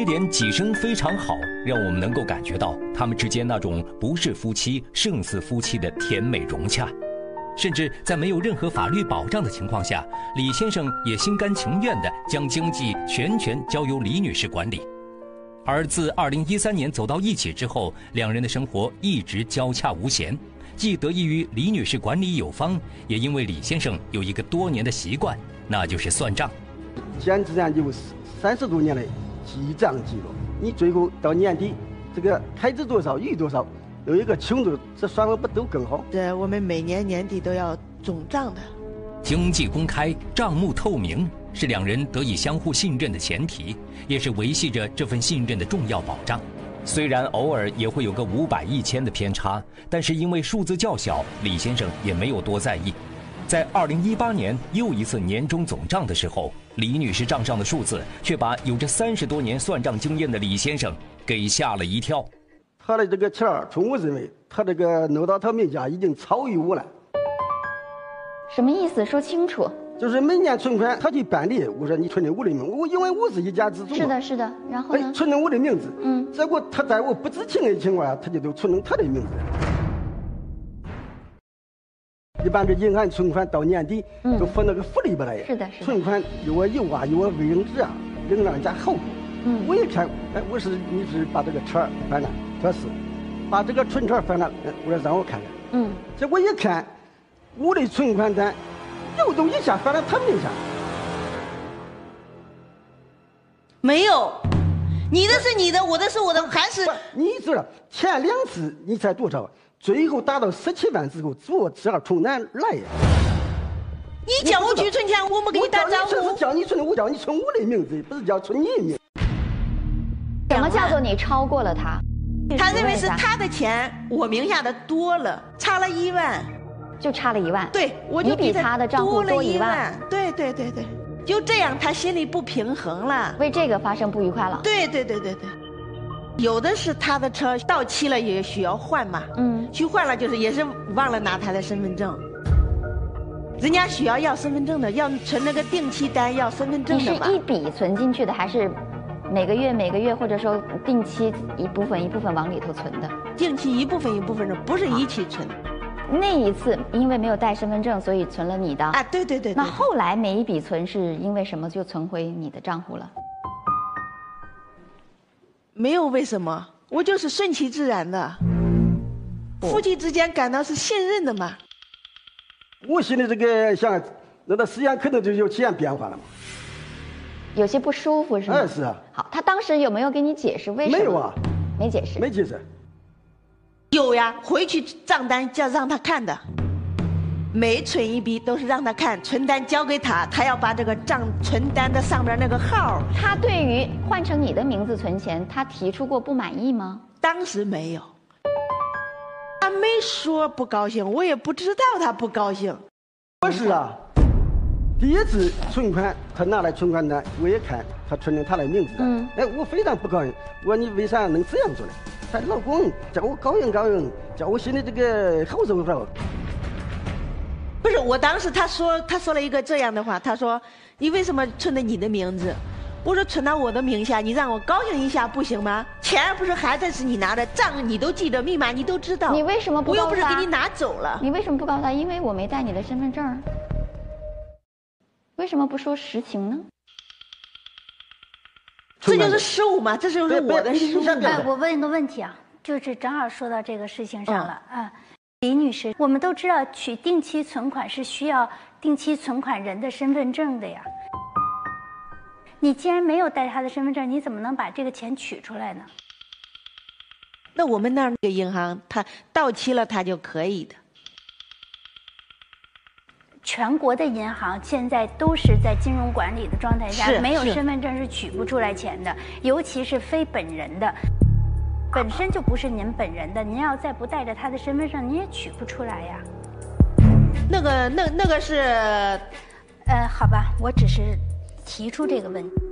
爹点几声非常好，让我们能够感觉到他们之间那种不是夫妻胜似夫妻的甜美融洽。甚至在没有任何法律保障的情况下，李先生也心甘情愿地将经济全权交由李女士管理。而自2013年走到一起之后，两人的生活一直交洽无嫌，既得益于李女士管理有方，也因为李先生有一个多年的习惯，那就是算账。简直上就是三十多年来记账记录，你最后到年底，这个开支多少，余多少。有一个清楚，这算了不都更好？这我们每年年底都要总账的。经济公开、账目透明是两人得以相互信任的前提，也是维系着这份信任的重要保障。虽然偶尔也会有个五百、一千的偏差，但是因为数字较小，李先生也没有多在意。在二零一八年又一次年终总账的时候，李女士账上的数字却把有着三十多年算账经验的李先生给吓了一跳。他的这个钱儿，从我认为，他这个挪到他名下已经超于我了。什么意思？说清楚。就是每年存款，他去办理。我说你存的我的名，我因为我是一家之主。是的，是的。然后呢？存的我的名字。嗯。结果他在我不知情的情况下，他就都存成他的名字。一般这银行存款到年底都放那个福利不来。是的，是的。存款有我有啊，有我卫生纸啊，仍让人家好。嗯。我一看，哎，我是你是把这个钱翻了。这是把这个存折翻了，我说让我看看。嗯。结果一看，我的存款单又都一下翻到他名下。没有，你的是你的，我的是我的，还是？你知道前两次你才多少？最后达到十七万之后，我这样从哪来呀？你叫我去存钱，我没给你打招呼。我叫你存，我叫你存我的名字，不是叫存你的名。什么叫做你超过了他？他认为是他的钱，我名下的多了，差了一万，就差了一万。对，我就比他的账户多一万。对对对对，就这样，他心里不平衡了，为这个发生不愉快了。对对对对对，有的是他的车到期了也需要换嘛，嗯，去换了就是也是忘了拿他的身份证，人家需要要身份证的，要存那个定期单要身份证的嘛。你是一笔存进去的还是？每个月每个月，或者说定期一部分一部分往里头存的，定期一部分一部分的，不是一起存。那一次因为没有带身份证，所以存了你的。啊，对对对。那后来每一笔存是因为什么就存回你的账户了？没有为什么，我就是顺其自然的。夫妻之间感到是信任的嘛。我心里这个想，那段时间可能就有起现变化了嘛。有些不舒服是吗？哎，是啊。好，他当时有没有给你解释为什么？没有啊，没解释。没解释。有呀，回去账单叫让他看的，每存一笔都是让他看，存单交给他，他要把这个账存单的上边那个号。他对于换成你的名字存钱，他提出过不满意吗？当时没有，他没说不高兴，我也不知道他不高兴。不是啊。第一次存款，他拿来存款单，我一看，他存的他的名字。嗯。哎，我非常不高兴。我说你为啥能这样做呢？他老公叫我高兴高兴，叫我心里这个好受不受？不是，我当时他说他说了一个这样的话，他说你为什么存的你的名字？我说存到我的名下，你让我高兴一下不行吗？钱不是还在是你拿的，账你都记得，密码你都知道。你为什么不？我又不是给你拿走了。你为什么不告诉他？因为我没带你的身份证。为什么不说实情呢？这就是失误嘛，这就是我的失误。哎，我问一个问题啊，就是正好说到这个事情上了啊，李女士，我们都知道取定期存款是需要定期存款人的身份证的呀。你既然没有带他的身份证，你怎么能把这个钱取出来呢？那我们那儿那个银行，它到期了，它就可以的。全国的银行现在都是在金融管理的状态下，没有身份证是取不出来钱的，尤其是非本人的，本身就不是您本人的，您要再不带着他的身份证，你也取不出来呀。那个，那那个是，呃，好吧，我只是提出这个问题。